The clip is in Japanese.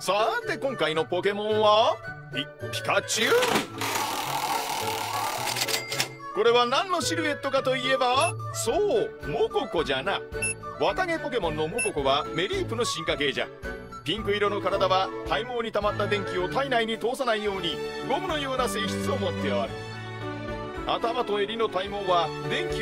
さて今回のポケモンは？ピピカチュウ。これは何のシルエットかといえばそうモココじゃな。綿毛ポケモンのモココはメリープの進化系じゃ。ピンク色の体は体毛に溜まった電気を体内に通さないようにゴムのような性質を持っておる。頭と襟の体毛は電気